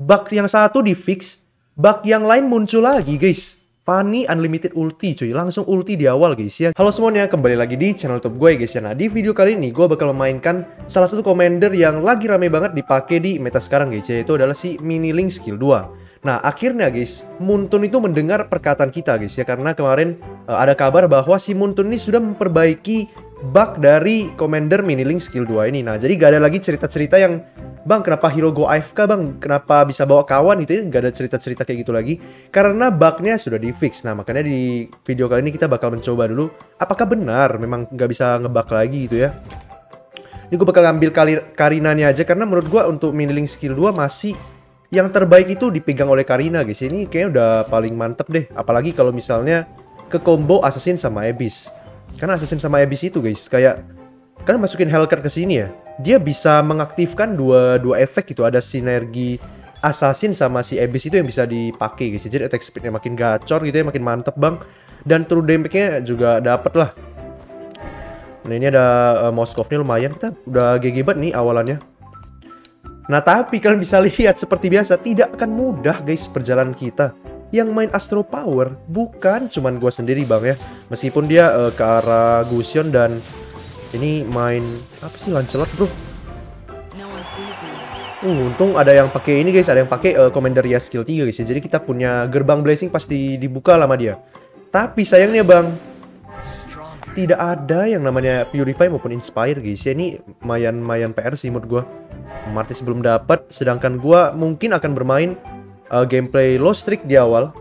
bug yang satu di fix, bug yang lain muncul lagi guys. Fanny Unlimited Ulti cuy, langsung ulti di awal guys ya. Halo semuanya, kembali lagi di channel YouTube gue guys ya. Nah di video kali ini gue bakal memainkan salah satu commander yang lagi rame banget dipakai di meta sekarang guys ya. Yaitu adalah si Mini Link Skill 2. Nah akhirnya guys, Muntun itu mendengar perkataan kita guys ya. Karena kemarin uh, ada kabar bahwa si Muntun ini sudah memperbaiki bug dari Commander Mini Link Skill 2 ini. Nah jadi gak ada lagi cerita-cerita yang Bang, kenapa hero go AFK bang? Kenapa bisa bawa kawan itu ya? Gak ada cerita-cerita kayak gitu lagi. Karena bugnya sudah di fix. Nah, makanya di video kali ini kita bakal mencoba dulu. Apakah benar memang nggak bisa ngebug lagi gitu ya? Ini gue bakal ngambil Karinanya aja. Karena menurut gue untuk miniling skill 2 masih yang terbaik itu dipegang oleh Karina guys. Ini kayaknya udah paling mantep deh. Apalagi kalau misalnya ke combo Assassin sama Abyss. Karena Assassin sama Abyss itu guys, kayak kan masukin Hellcat ke sini ya, dia bisa mengaktifkan dua dua efek gitu. Ada sinergi Assassin sama si Abyss itu yang bisa dipakai guys. Jadi attack speednya makin gacor gitu ya, makin mantep bang. Dan true damage-nya juga dapet lah. Nah ini ada uh, Moskov nih lumayan. Kita udah GG banget nih awalannya. Nah tapi kalian bisa lihat seperti biasa tidak akan mudah guys perjalanan kita. Yang main Astro Power bukan cuman gue sendiri bang ya. Meskipun dia uh, ke arah Gusion dan ini main apa sih Lancelot bro? Uh, untung ada yang pakai ini guys, ada yang pakai uh, Commander ya skill 3 guys ya. Jadi kita punya gerbang blessing pasti dibuka lama dia. Tapi sayangnya bang, tidak ada yang namanya Purify maupun Inspire guys ya. Ini mayan-mayan PR sih menurut gue. Martis belum dapat, sedangkan gue mungkin akan bermain uh, gameplay low streak di awal.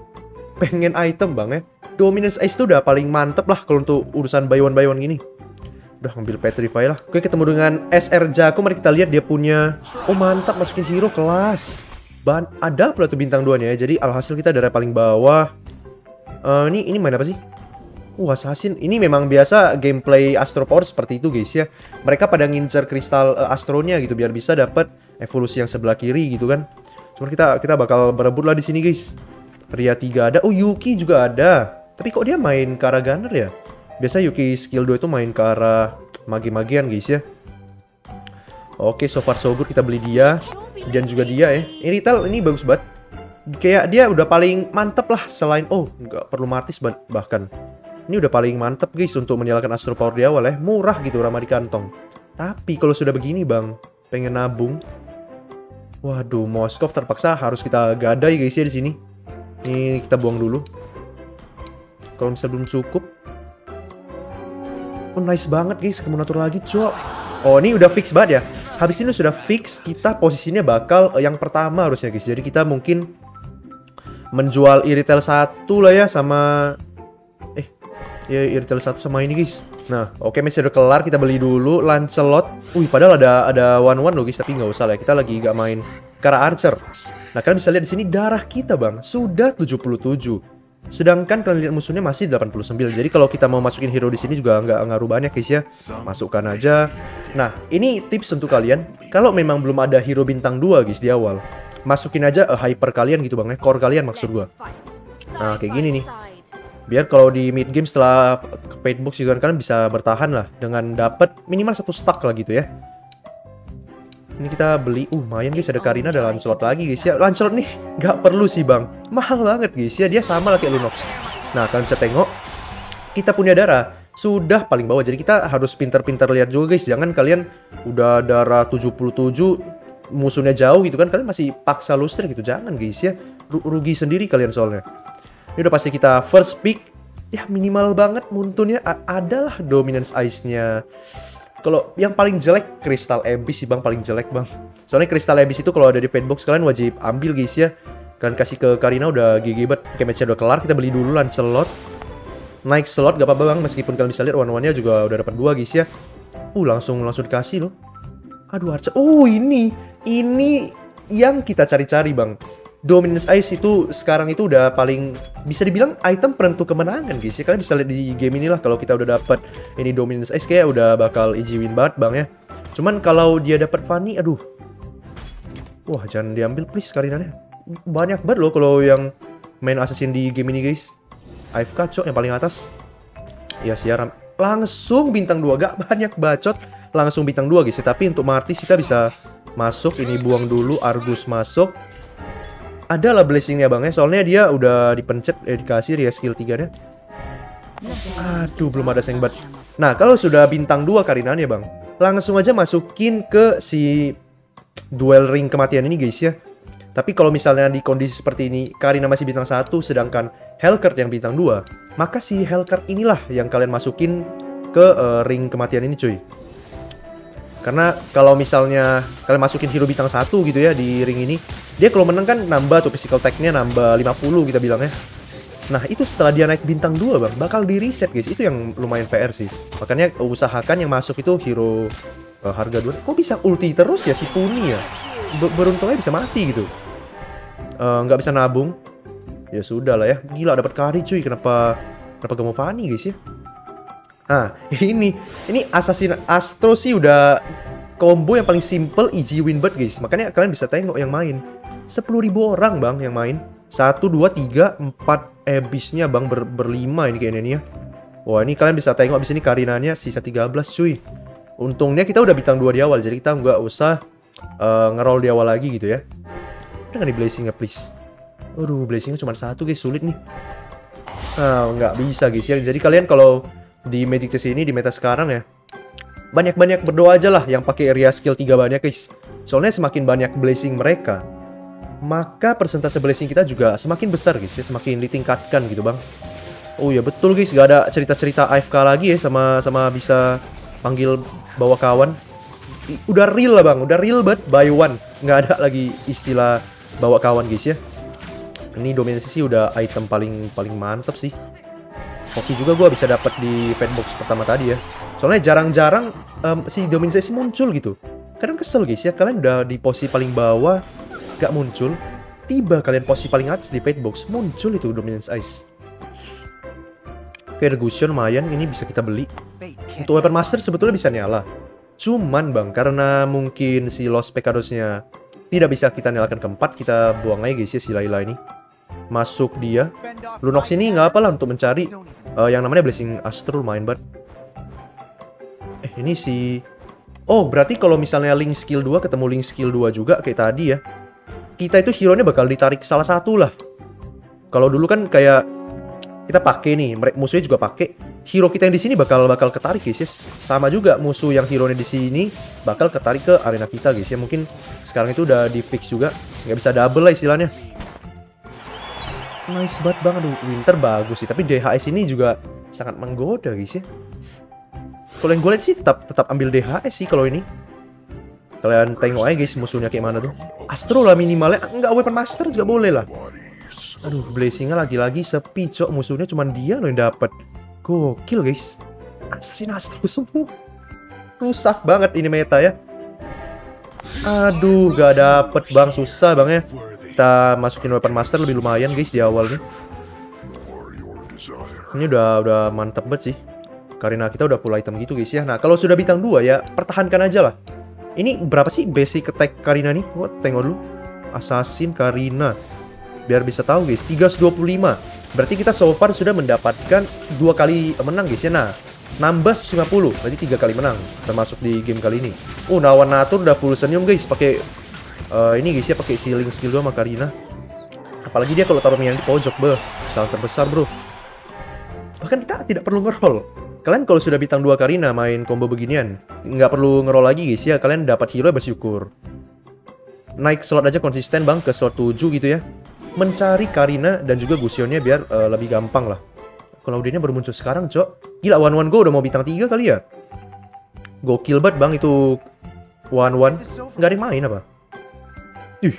Pengen item bang ya. Dominance Ice itu udah paling mantep lah kalau untuk urusan buy one buy one gini. Udah ngambil Petrify lah. Oke ketemu dengan SR Jaco. Mari kita lihat dia punya. Oh mantap masukin hero kelas. Ban ada pula tuh bintang 2 nya ya. Jadi alhasil kita dari paling bawah. Uh, ini ini main apa sih? Wah, uh, Assassin. Ini memang biasa gameplay Astro Power seperti itu guys ya. Mereka pada ngincer kristal uh, Astronya gitu biar bisa dapat evolusi yang sebelah kiri gitu kan. Cuma kita kita bakal berebut lah di sini guys. Ria 3 ada. Oh, Yuki juga ada. Tapi kok dia main Gunner ya? Biasa Yuki skill 2 itu main ke arah magi-magian guys ya. Oke, so far so good kita beli dia. Dan juga dia ya. Ini retail ini bagus banget. Kayak dia udah paling mantep lah selain oh nggak perlu martis bahkan. Ini udah paling mantep guys untuk menyalakan Astro Power di awal ya. Murah gitu ramah di kantong. Tapi kalau sudah begini bang, pengen nabung. Waduh, Moskov terpaksa harus kita gadai guys ya di sini. Ini kita buang dulu. Kalau misalnya belum cukup, Oh nice banget guys, ketemu natur lagi cok. Oh ini udah fix banget ya. Habis ini sudah fix kita posisinya bakal uh, yang pertama harusnya guys. Jadi kita mungkin menjual iritel satu lah ya sama eh ya iritel satu sama ini guys. Nah oke okay, masih udah kelar kita beli dulu Lancelot. Wih padahal ada ada one one loh guys tapi nggak usah lah kita lagi nggak main Kara Archer. Nah kalian bisa lihat di sini darah kita bang sudah 77. Sedangkan kalian lihat musuhnya masih 89. Jadi kalau kita mau masukin hero di sini juga nggak ngaruh banyak guys ya. Masukkan aja. Nah, ini tips untuk kalian. Kalau memang belum ada hero bintang 2 guys di awal, masukin aja uh, hyper kalian gitu bang ya. Core kalian maksud gua. Nah, kayak gini nih. Biar kalau di mid game setelah paid box juga kalian bisa bertahan lah dengan dapat minimal satu stack lah gitu ya. Ini kita beli, uh lumayan guys ada Karina ada Lancelot lagi guys ya. Lancelot nih nggak perlu sih bang, mahal banget guys ya. Dia sama lah kayak Lunox. Nah kalian bisa tengok, kita punya darah sudah paling bawah. Jadi kita harus pintar-pintar lihat juga guys. Jangan kalian udah darah 77 musuhnya jauh gitu kan kalian masih paksa luster gitu. Jangan guys ya. Rugi sendiri kalian soalnya. Ini udah pasti kita first pick. Ya minimal banget muntunnya adalah dominance ice-nya kalau yang paling jelek Crystal Abyss sih bang paling jelek bang. Soalnya Crystal Abyss itu kalau ada di box kalian wajib ambil guys ya. Kalian kasih ke Karina udah gigi banget. Oke matchnya udah kelar kita beli dulu Lancelot. Naik slot gak apa-apa bang meskipun kalian bisa lihat one-one-nya juga udah dapat dua guys ya. Uh langsung langsung dikasih loh. Aduh Archer. Oh ini ini yang kita cari-cari bang. Dominance Ice itu sekarang itu udah paling bisa dibilang item penentu kemenangan guys ya. Kalian bisa lihat di game inilah kalau kita udah dapat ini Dominance Ice kayak udah bakal easy win banget bang ya. Cuman kalau dia dapat Fanny aduh. Wah, jangan diambil please karinannya. Banyak banget loh kalau yang main assassin di game ini guys. AFK cok yang paling atas. Ya siaran langsung bintang 2 gak banyak bacot langsung bintang 2 guys ya. Tapi untuk Martis kita bisa masuk ini buang dulu Argus masuk ada lah blessingnya bang ya. Soalnya dia udah dipencet, eh, dikasih ria skill 3 nya. Aduh, belum ada sengbat. Nah, kalau sudah bintang 2 Karinanya bang, langsung aja masukin ke si duel ring kematian ini guys ya. Tapi kalau misalnya di kondisi seperti ini, Karina masih bintang 1, sedangkan Hellcurt yang bintang 2, maka si Hellcurt inilah yang kalian masukin ke uh, ring kematian ini cuy. Karena kalau misalnya kalian masukin hero bintang 1 gitu ya di ring ini, dia kalau menang kan nambah tuh physical tag-nya nambah 50 kita bilang ya. Nah itu setelah dia naik bintang 2 bang, bakal di reset guys, itu yang lumayan PR sih. Makanya usahakan yang masuk itu hero uh, harga 2. Kok bisa ulti terus ya si Puni ya? beruntungnya bisa mati gitu eh, nggak uh, bisa nabung ya sudah lah ya gila dapat kari cuy kenapa kenapa Fanny guys ya nah ini ini Assassin Astro sih udah combo yang paling simple easy win bet guys makanya kalian bisa tengok yang main 10.000 orang bang yang main 1, 2, 3, 4 ebisnya bang ber, berlima ini kayaknya nih ya Wah ini kalian bisa tengok abis ini Karinanya sisa 13 cuy Untungnya kita udah bintang 2 di awal jadi kita nggak usah uh, ngeroll di awal lagi gitu ya. Ada nggak nih blessingnya please? Aduh, blessingnya cuma satu guys, sulit nih. Nah, nggak bisa guys ya. Jadi kalian kalau di Magic Chess ini di meta sekarang ya, banyak-banyak berdoa aja lah yang pakai area skill 3 banyak guys. Soalnya semakin banyak blessing mereka, maka persentase blessing kita juga semakin besar guys ya, semakin ditingkatkan gitu bang. Oh ya betul guys, gak ada cerita-cerita AFK lagi ya sama sama bisa panggil bawa kawan udah real lah bang, udah real banget buy one. Nggak ada lagi istilah bawa kawan guys ya. Ini dominasi sih udah item paling paling mantep sih. Hoki juga gue bisa dapat di box pertama tadi ya. Soalnya jarang-jarang um, si dominasi muncul gitu. Kadang kesel guys ya, kalian udah di posisi paling bawah, gak muncul. Tiba kalian posisi paling atas di box muncul itu dominance ice. Oke, Gusion lumayan, ini bisa kita beli. Untuk Weapon Master sebetulnya bisa nyala. Cuman bang, karena mungkin si Los Pecadosnya tidak bisa kita nyalakan keempat, kita buang aja guys ya si Laila ini. Masuk dia. Lunox ini nggak apa lah untuk mencari uh, yang namanya Blessing Astral main banget. Eh ini si... Oh berarti kalau misalnya Link skill 2 ketemu Link skill 2 juga kayak tadi ya. Kita itu hero-nya bakal ditarik salah satu lah. Kalau dulu kan kayak kita pakai nih, musuhnya juga pakai hero kita yang di sini bakal bakal ketarik guys ya. Sama juga musuh yang hero nya di sini bakal ketarik ke arena kita guys ya. Mungkin sekarang itu udah di fix juga, nggak bisa double lah istilahnya. Nice banget bang, aduh Winter bagus sih. Tapi DHS ini juga sangat menggoda guys ya. Kalau yang gue lihat sih tetap tetap ambil DHS sih kalau ini. Kalian tengok aja guys musuhnya kayak mana tuh. Astro lah minimalnya, enggak weapon master juga boleh lah. Aduh, blessingnya lagi-lagi sepi cok musuhnya cuma dia loh yang dapat. Gokil guys. Assassin Astro semua. Rusak banget ini meta ya. Aduh, gak dapet bang. Susah bang ya. Kita masukin weapon master lebih lumayan guys di awal nih. Ini udah udah mantep banget sih. Karena kita udah full item gitu guys ya. Nah, kalau sudah bintang 2 ya, pertahankan aja lah. Ini berapa sih basic attack Karina nih? Wah, tengok dulu. Assassin Karina. Biar bisa tahu guys, 325. Berarti kita so far sudah mendapatkan dua kali menang guys ya. Nah, nambah 150, berarti tiga kali menang termasuk di game kali ini. Oh, Nawan Natur udah full senyum guys pakai uh, ini guys ya pakai ceiling skill 2 sama Karina. Apalagi dia kalau taruh minyak di pojok, beh, salah terbesar, Bro. Bahkan kita tidak perlu ngeroll. Kalian kalau sudah bintang 2 Karina main combo beginian, nggak perlu ngeroll lagi guys ya. Kalian dapat hero bersyukur. Naik slot aja konsisten bang ke slot 7 gitu ya mencari Karina dan juga Gusionnya biar uh, lebih gampang lah. Kalau Claudine baru muncul sekarang, Cok. Gila, One One Go udah mau bintang 3 kali ya? Gokil banget, Bang, itu One One. Nggak ada yang main apa? Ih,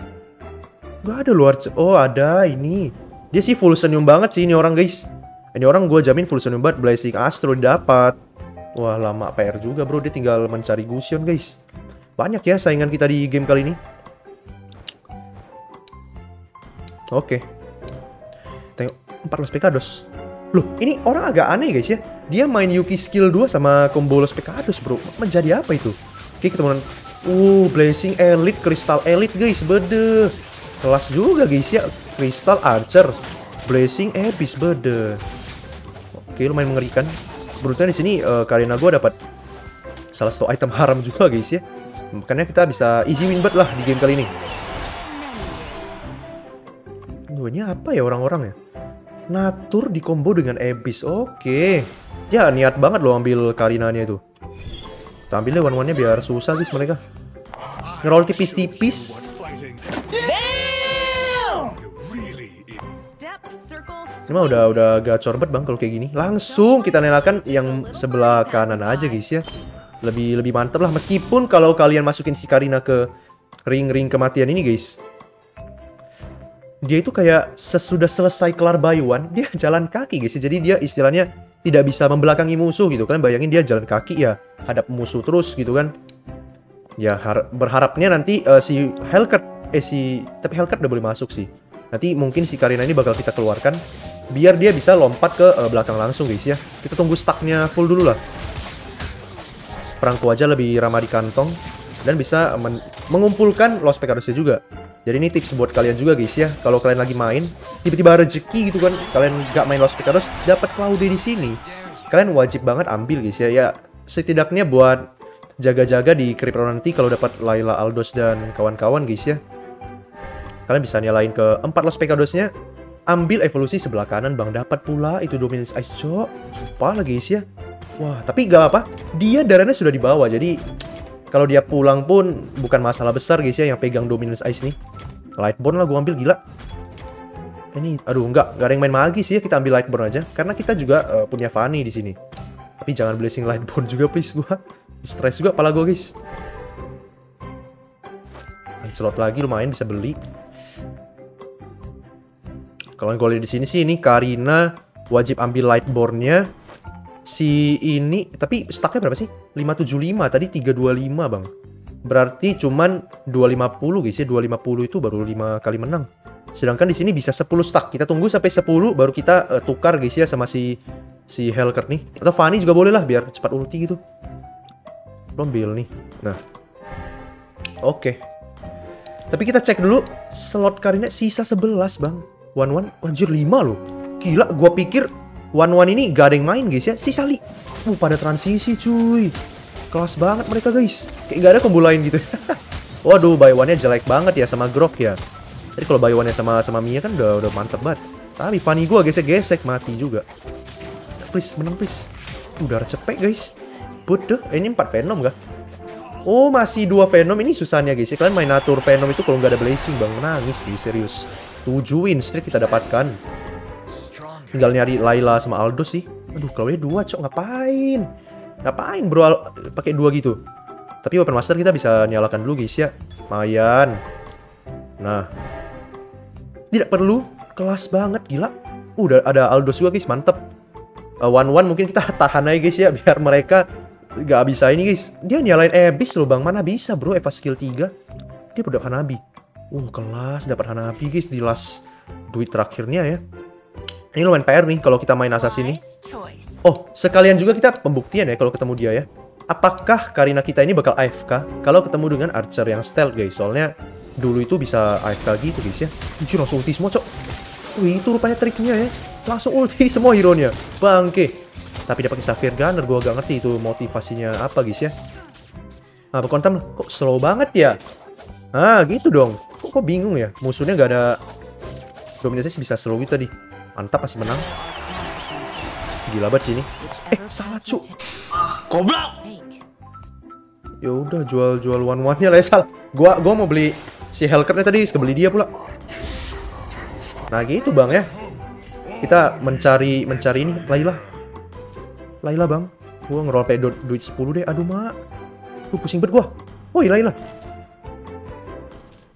nggak ada luar... Oh, ada ini. Dia sih full senyum banget sih ini orang, guys. Ini orang gue jamin full senyum banget. Blazing Astro dapat. Wah, lama PR juga, bro. Dia tinggal mencari Gusion, guys. Banyak ya saingan kita di game kali ini. Oke. Tengok 14 Pekados. Loh, ini orang agak aneh guys ya. Dia main Yuki skill 2 sama combo Los Pekados, Bro. Menjadi apa itu? Oke, ketemuan. Uh, Blazing Elite, Crystal Elite guys, bede. Kelas juga guys ya. Crystal Archer, Blazing Abyss, bede. Oke, lumayan mengerikan. Beruntungnya di sini uh, Karina gue dapat salah satu item haram juga guys ya. Makanya kita bisa easy win bet lah di game kali ini. ini apa ya orang-orang ya? Natur di combo dengan Abyss. Oke. Ya niat banget loh ambil Karinanya itu. Kita ambilnya one-one-nya biar susah guys mereka. Ngeroll tipis-tipis. Ini mah udah udah gacor banget bang kalau kayak gini. Langsung kita nyalakan yang sebelah kanan aja guys ya. Lebih lebih mantep lah. Meskipun kalau kalian masukin si Karina ke ring-ring kematian ini guys. Dia itu kayak sesudah selesai kelar one, dia jalan kaki guys ya. Jadi dia istilahnya tidak bisa membelakangi musuh gitu kan. Bayangin dia jalan kaki ya hadap musuh terus gitu kan. Ya har- berharapnya nanti eh, si Hellcat eh si tapi Hellcat udah boleh masuk sih. Nanti mungkin si Karina ini bakal kita keluarkan biar dia bisa lompat ke eh, belakang langsung guys ya. Kita tunggu stacknya full dulu lah. Perangku aja lebih ramah di kantong dan bisa men- mengumpulkan Lost Pecadosnya juga. Jadi ini tips buat kalian juga guys ya. Kalau kalian lagi main, tiba-tiba rezeki gitu kan, kalian nggak main Lost Pecados, dapat Cloudy di sini. Kalian wajib banget ambil guys ya. Ya setidaknya buat jaga-jaga di Round nanti kalau dapat Laila Aldos dan kawan-kawan guys ya. Kalian bisa nyalain ke 4 Lost Pecadosnya. Ambil evolusi sebelah kanan bang. Dapat pula itu Dominance Ice cok. Sumpah lah guys ya. Wah tapi gak apa. Dia darahnya sudah dibawa. Jadi kalau dia pulang pun bukan masalah besar guys ya yang pegang Dominance Ice nih. Lightborn lah gue ambil gila. Ini aduh enggak, enggak ada yang main magis ya kita ambil Lightborn aja karena kita juga eh, punya Fanny di sini. Tapi jangan blessing Lightborn juga please gua. Stress juga pala gua guys. Slot lagi lumayan bisa beli. Kalau yang gue di sini sih ini Karina wajib ambil Lightborn-nya. Si ini tapi stacknya berapa sih? 575 tadi 325 bang. Berarti cuman 250 guys ya. 250 itu baru 5 kali menang. Sedangkan di sini bisa 10 stack. Kita tunggu sampai 10 baru kita eh, tukar guys ya sama si si Hellcat nih. Atau Fanny juga boleh lah biar cepat ulti gitu. Lo ambil nih. Nah. Oke. Tapi kita cek dulu slot Karina sisa 11 bang. One one anjir 5 loh. Gila, gua pikir one one ini gak ada yang main guys ya. Sisa li. Uh, pada transisi cuy. Kelas banget mereka guys. Kayak gak ada combo lain gitu. Waduh, buy one-nya jelek banget ya sama Grok ya. Jadi kalau buy one-nya sama sama Mia kan udah udah mantep banget. Tapi Fanny gua gesek-gesek mati juga. Please, menang please. Udah cepet guys. Bodoh, ini 4 Venom gak? Oh masih dua Venom ini susahnya guys ya Kalian main Natur Venom itu kalau nggak ada Blazing bang Nangis guys serius 7 win streak kita dapatkan Tinggal nyari Laila sama Aldo sih. Aduh kalau dua cok ngapain? Ngapain bro? Pakai dua gitu. Tapi Weapon Master kita bisa nyalakan dulu guys ya. Lumayan. Nah. Tidak perlu. Kelas banget gila. Uh, Udah ada Aldo juga guys. Mantep. Uh, one one mungkin kita tahan aja guys ya biar mereka Gak bisa ini guys. Dia nyalain Abyss loh bang. Mana bisa bro? Eva skill 3 Dia udah Hanabi. Uh kelas dapat Hanabi guys Di last duit terakhirnya ya Ini lumayan PR nih Kalau kita main assassin ini. Oh sekalian juga kita pembuktian ya Kalau ketemu dia ya Apakah Karina kita ini bakal AFK Kalau ketemu dengan Archer yang stealth guys Soalnya dulu itu bisa AFK gitu guys ya Anjir langsung ulti semua cok Wih itu rupanya triknya ya Langsung ulti semua hero-nya Bangke tapi dia pakai Sapphire Gunner, gue gak ngerti itu motivasinya apa guys ya. Nah, Kontam kok slow banget ya? Ah, gitu dong. Kok, kok bingung ya? Musuhnya gak ada dominasi bisa slow gitu tadi. Mantap masih menang. Gila banget sih ini. Eh, salah cu. Ya udah jual-jual one-one-nya lah ya salah. Gua gua mau beli si Hellcat tadi, kebeli dia pula. Nah, gitu Bang ya. Kita mencari mencari ini Laila. Laila bang Gua ngeroll pay du duit 10 deh Aduh mak Tuh pusing banget gua Woi Laila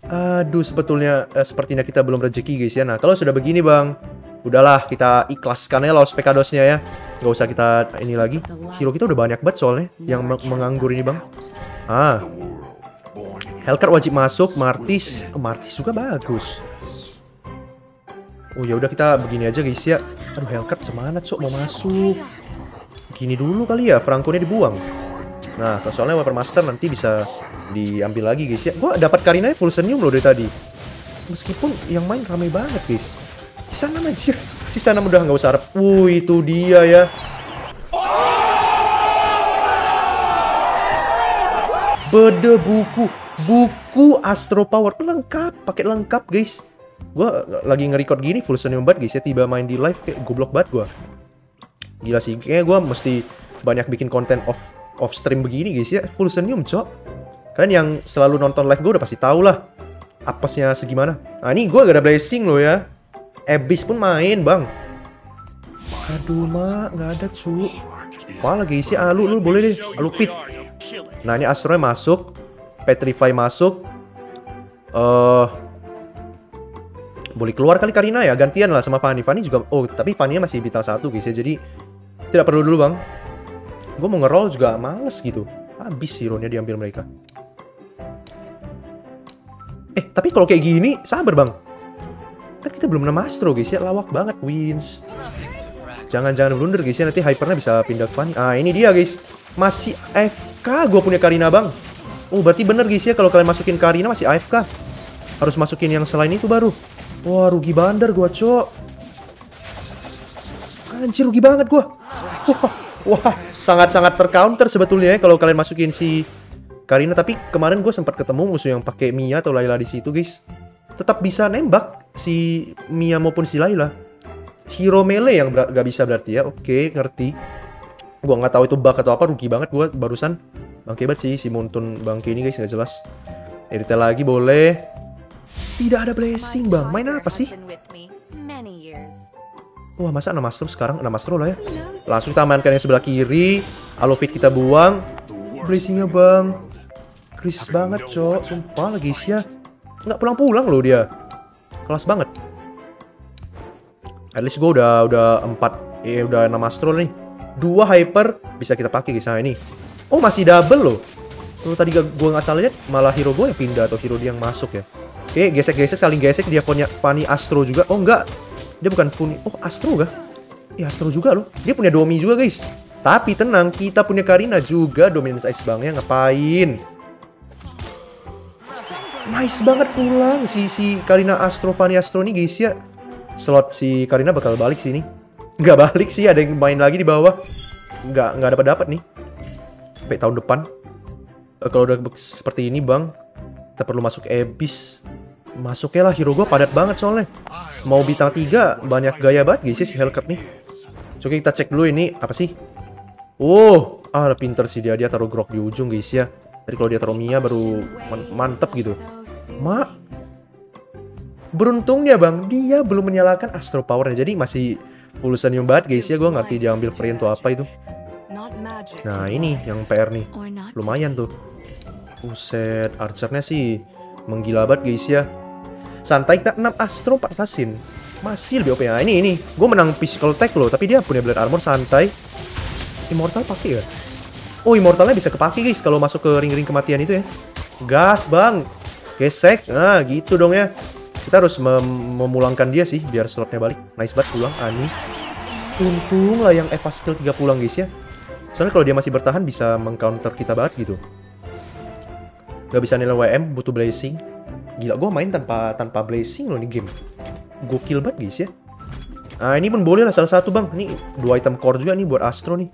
Aduh sebetulnya eh, Sepertinya kita belum rezeki guys ya Nah kalau sudah begini bang Udahlah kita ikhlaskan aja Lost Pecadosnya ya Gak usah kita ini lagi Hero kita udah banyak banget soalnya Yang me- menganggur ini bang Ah Hellcat wajib masuk Martis oh, Martis juga bagus Oh ya udah kita begini aja guys ya Aduh Hellcat cemana cok mau masuk Gini dulu kali ya, Franco-nya dibuang. Nah, soalnya Weapon Master nanti bisa diambil lagi guys ya. Gua dapat Karina full senyum loh dari tadi. Meskipun yang main ramai banget guys. Sisa 6 aja. Sisa 6 udah nggak usah harap. Wuh, itu dia ya. Beda buku. Buku Astro Power lengkap, pakai lengkap guys. Gue lagi nge-record gini full senyum banget guys ya. Tiba main di live kayak goblok banget gue. Gila sih, kayaknya gue mesti banyak bikin konten off off stream begini guys ya. Full senyum cok. Kalian yang selalu nonton live gue udah pasti tau lah apesnya segimana. Nah ini gue gak ada blessing loh ya. Abyss pun main bang. Aduh mak, nggak ada cu. Wah lagi isi alu lu boleh deh, alu pit. Nah ini Astronya masuk, Petrify masuk. Eh uh, boleh keluar kali Karina ya, gantian lah sama Fanny. Fanny juga, oh tapi Fanny masih bintang satu guys ya, jadi tidak perlu dulu bang. Gue mau ngeroll juga males gitu. Habis hero-nya diambil mereka. Eh, tapi kalau kayak gini, sabar bang. Kita belum nama Astro guys ya, lawak banget wins. Jangan-jangan blunder guys ya, nanti hypernya bisa pindah ke Fanny. Ah, ini dia guys. Masih AFK gue punya Karina bang. Oh, berarti bener guys ya, kalau kalian masukin Karina masih AFK. Harus masukin yang selain itu baru. Wah, rugi bandar gua, Cok. Anjir, rugi banget gua. Wah, wah sangat-sangat tercounter sebetulnya ya kalau kalian masukin si Karina. Tapi kemarin gue sempat ketemu musuh yang pakai Mia atau Layla di situ, guys. Tetap bisa nembak si Mia maupun si Layla. Hero melee yang gak bisa berarti ya. Oke, ngerti. Gua nggak tahu itu bug atau apa, rugi banget gua barusan. Bangke banget sih si Muntun bangke ini guys, nggak jelas. Editor lagi boleh. Tidak ada blessing bang, main apa sih? Wah masa 6 Astro sekarang 6 Astro lah ya Langsung kita mainkan yang sebelah kiri Alofit kita buang Blessingnya bang Krisis banget cok Sumpah lagi sih ya Nggak pulang-pulang loh dia Kelas banget At least gue udah udah 4 Eh udah 6 Astro nih Dua Hyper bisa kita pakai guys Nah ini Oh masih double loh Kalau tadi gue nggak salah lihat Malah hero gue yang pindah Atau hero dia yang masuk ya Oke, gesek-gesek saling gesek dia punya Fanny Astro juga. Oh enggak. Dia bukan Funny. Oh, Astro gak? Ya Astro juga loh. Dia punya Domi juga, guys. Tapi tenang, kita punya Karina juga Dominance Ice Bangnya ngapain? Nice banget pulang si si Karina Astro Fanny Astro nih guys ya. Slot si Karina bakal balik sini. Nggak balik sih, ada yang main lagi di bawah. Nggak nggak dapat dapat nih. Sampai tahun depan. Kalau udah seperti ini, Bang, kita perlu masuk Abyss Masuknya lah hero gue padat banget soalnya Mau bintang 3 banyak gaya banget guys si Hellcat nih Coba kita cek dulu ini apa sih Oh ah pinter sih dia dia taruh grok di ujung guys ya Jadi kalau dia taruh Mia baru man mantep gitu Mak Beruntungnya bang dia belum menyalakan Astro Powernya Jadi masih pulusan yang banget guys ya Gue ngerti dia ambil free untuk apa itu Nah ini yang PR nih Lumayan tuh Buset Archernya sih Menggila banget guys ya Santai kita 6 Astro 4 Assassin. Masih lebih OP. Nah, ini ini. Gue menang physical tech loh, tapi dia punya blade armor santai. Immortal pakai ya? Oh, immortalnya bisa kepake guys kalau masuk ke ring-ring kematian itu ya. Gas, Bang. Gesek. Nah, gitu dong ya. Kita harus mem memulangkan dia sih biar slotnya balik. Nice banget pulang Ani. Untung lah yang Eva skill 3 pulang guys ya. Soalnya kalau dia masih bertahan bisa mengcounter kita banget gitu. Gak bisa nilai WM, butuh blazing. Gila, gue main tanpa tanpa blazing loh nih game. Gokil banget guys ya. Nah ini pun boleh lah salah satu bang. Ini dua item core juga nih buat Astro nih.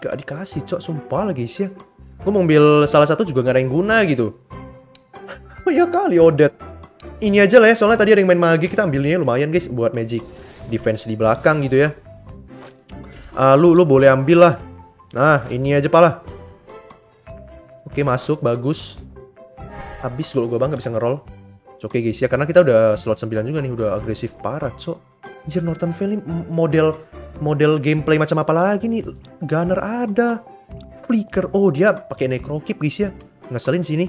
Gak dikasih cok, sumpah lah guys ya. Gue mau ambil salah satu juga gak ada yang guna gitu. oh ya kali Odet. Ini aja lah ya, soalnya tadi ada yang main magi, kita ambilnya lumayan guys buat magic defense di belakang gitu ya. Uh, lu, lu boleh ambil lah. Nah, ini aja pala. Oke masuk bagus. Habis gue bang gak bisa ngeroll. Oke guys ya karena kita udah slot 9 juga nih udah agresif parah cok. Anjir Northern Valley model model gameplay macam apa lagi nih? Gunner ada. Flicker. Oh dia pakai necrokip guys ya. Ngeselin sini.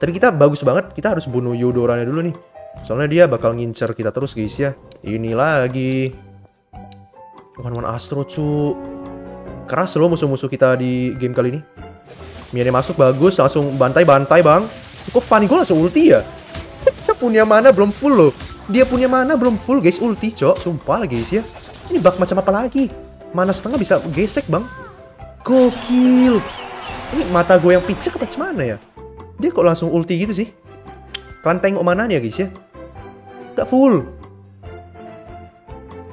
Tapi kita bagus banget. Kita harus bunuh Yudoranya dulu nih. Soalnya dia bakal ngincer kita terus guys ya. Ini lagi. One One Astro cu. Keras loh musuh-musuh kita di game kali ini. Miane masuk bagus, langsung bantai-bantai bang. Kok Fanny gue langsung ulti ya? Dia punya mana belum full loh. Dia punya mana belum full guys ulti cok. Sumpah guys ya. Ini bug macam apa lagi? Mana setengah bisa gesek bang. Gokil. Ini mata gue yang picek apa mana ya? Dia kok langsung ulti gitu sih? Kalian tengok mana nih ya guys ya? Gak full.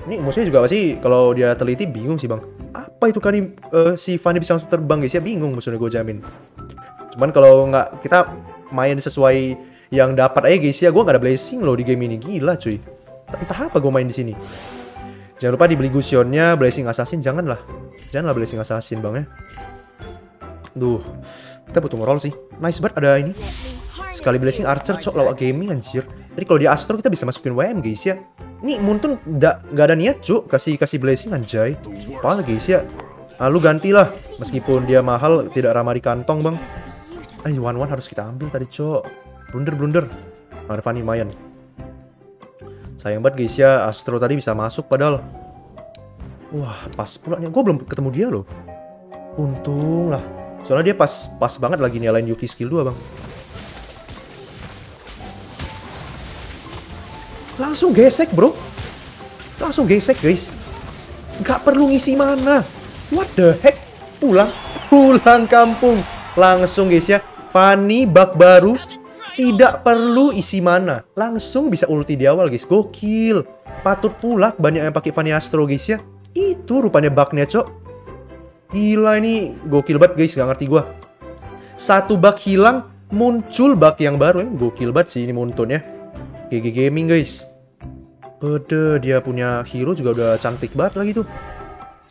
Ini musuhnya juga pasti kalau dia teliti bingung sih bang apa itu kan uh, si Fanny bisa langsung terbang guys ya bingung musuhnya gue jamin cuman kalau nggak kita main sesuai yang dapat aja guys ya. Gue nggak ada blessing loh di game ini. Gila cuy. Entah apa gue main di sini. Jangan lupa dibeli Gusionnya, Blessing Assassin janganlah. Janganlah Blessing Assassin bang ya. Duh, kita butuh ngeroll sih. Nice banget ada ini. Sekali Blessing Archer cok lawak gaming anjir. Jadi kalau di Astro kita bisa masukin WM guys ya. Ini Muntun nggak nggak ada niat cuk kasih kasih Blessing anjay. Apa guys ya. Ah, lu gantilah meskipun dia mahal tidak ramah di kantong bang. Ayo one one harus kita ambil tadi cok. Blunder blunder. Nah, ada Fanny lumayan. Sayang banget guys ya Astro tadi bisa masuk padahal. Wah pas pula nih. Gue belum ketemu dia loh. Untung lah. Soalnya dia pas pas banget lagi nyalain Yuki skill 2 bang. Langsung gesek bro. Langsung gesek guys. Gak perlu ngisi mana. What the heck? Pulang. Pulang kampung. Langsung guys ya. Fanny bug baru. Tidak perlu isi mana. Langsung bisa ulti di awal guys. Gokil. Patut pula banyak yang pakai Fanny Astro guys ya. Itu rupanya bugnya cok. Gila ini gokil banget guys. Gak ngerti gua. Satu bug hilang. Muncul bug yang baru. Ini gokil banget sih ini Muntun ya. GG Gaming guys. Bede dia punya hero juga udah cantik banget lagi tuh.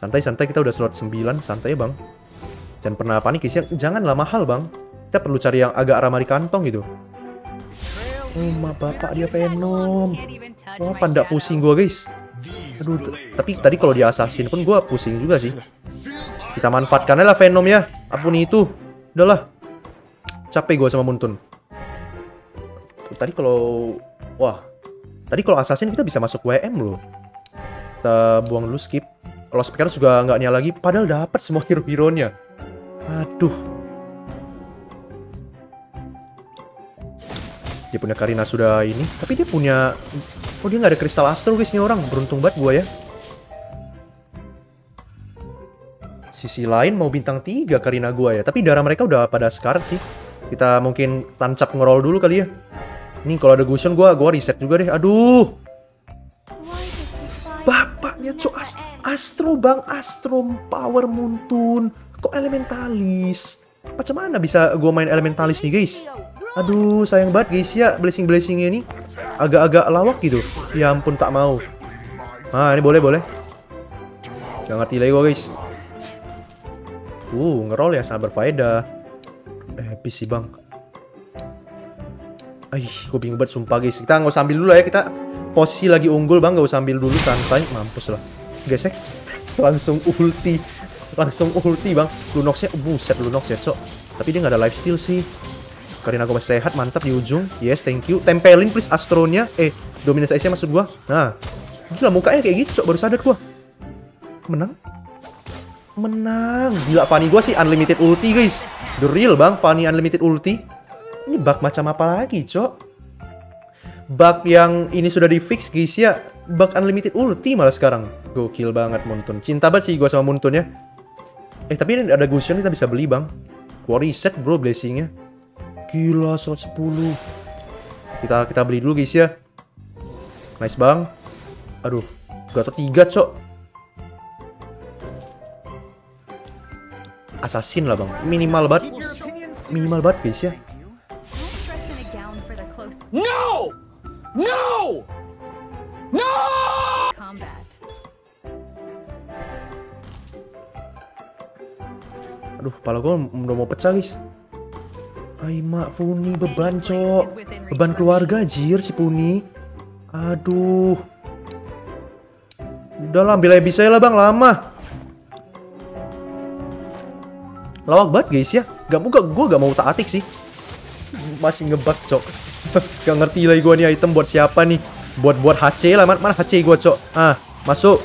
Santai-santai kita udah slot 9, santai bang. Jangan pernah panik guys ya. Janganlah mahal bang. Kita perlu cari yang agak ramah di kantong gitu. Oh ma bapak dia Venom. Wah panda pusing gua guys. Aduh, tapi tadi kalau dia assassin pun gua pusing juga sih. Kita manfaatkan lah Venom ya. Apa pun itu. Udahlah. Capek gua sama Muntun. Tadi kalau wah. Tadi kalau assassin kita bisa masuk WM loh. Kita buang dulu skip. Kalau speaker juga nggak nyala lagi, padahal dapat semua hero-hero-nya. Aduh. Dia punya Karina sudah ini, tapi dia punya... Oh dia nggak ada kristal astro guys, ini orang. Beruntung banget gua ya. Sisi lain mau bintang 3 Karina gua ya, tapi darah mereka udah pada sekarat sih. Kita mungkin tancap ngeroll dulu kali ya. Ini kalau ada Gusion gua gua reset juga deh. Aduh. Bapaknya cok Astro Bang, Astro Power Muntun. Kok elementalis? Macam mana bisa gue main elementalis nih guys? Aduh, sayang banget guys ya blessing-blessingnya ini agak-agak lawak gitu. Ya ampun tak mau. Ah, ini boleh boleh. Jangan ngerti lagi gue guys. Uh, ngeroll ya sangat berfaedah. Eh, sih bang. Aih, gue bingung banget sumpah guys. Kita nggak usah ambil dulu ya. Kita posisi lagi unggul bang, nggak usah ambil dulu santai. Mampus lah. Gesek. Langsung ulti. Langsung ulti bang. Lunoxnya, buset Lunox ya cok. Tapi dia nggak ada life steal sih. Aku masih sehat, mantap di ujung. Yes, thank you. Tempelin please Astronya. Eh, dominasi Asia maksud gua. Nah. Gila mukanya kayak gitu. Baru sadar gua. Menang. Menang. Gila Fanny gua sih unlimited ulti, guys. The real, Bang. Fanny unlimited ulti. Ini bug macam apa lagi, cok? Bug yang ini sudah di fix, guys ya. Bug unlimited ulti malah sekarang. Gokil banget Muntun. Cinta banget sih gua sama Muntun ya. Eh, tapi ini ada Gusion kita bisa beli, Bang. Gua reset, bro, blessingnya. Gila, slot 10. Kita kita beli dulu guys ya. Nice bang. Aduh, Gatot 3 cok. Assassin lah bang. Minimal banget. Minimal banget guys ya. No! No! No! Aduh, kepala gue udah mau pecah guys. Hai mak Puni beban cok. Beban keluarga jir si Puni Aduh. Udah lah ambil bisa lah bang. Lama. Lawak banget guys ya. Gak muka gue gak mau tak atik sih. Masih ngebug cok. Gak ngerti lagi gue nih item buat siapa nih. Buat buat HC lah mana, HC gue cok? Ah masuk.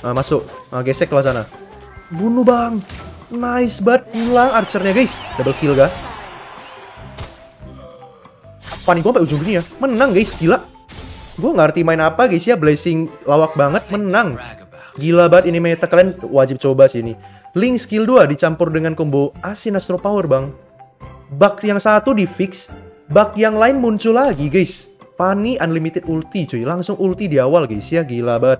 Ah masuk. Ah gesek lah sana. Bunuh bang. Nice banget. Hilang archernya guys. Double kill gak Fanny gue sampai ujung dunia. Menang guys, gila. Gue ngerti main apa guys ya, blessing lawak banget, menang. Gila banget ini meta, kalian wajib coba sih ini. Link skill 2 dicampur dengan combo Asin Astro Power bang. Bug yang satu di fix, bug yang lain muncul lagi guys. Fanny unlimited ulti cuy, langsung ulti di awal guys ya, gila banget.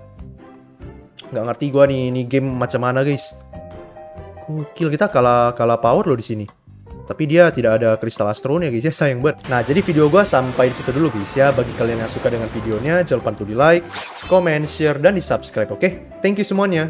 Gak ngerti gue nih, ini game macam mana guys. Gokil kita kalah kalah power loh di sini. Tapi dia tidak ada kristal astron ya guys ya, sayang banget. Nah, jadi video gua sampai di situ dulu guys ya. Bagi kalian yang suka dengan videonya, jangan lupa untuk di like, comment, share, dan di subscribe, oke? Thank you semuanya.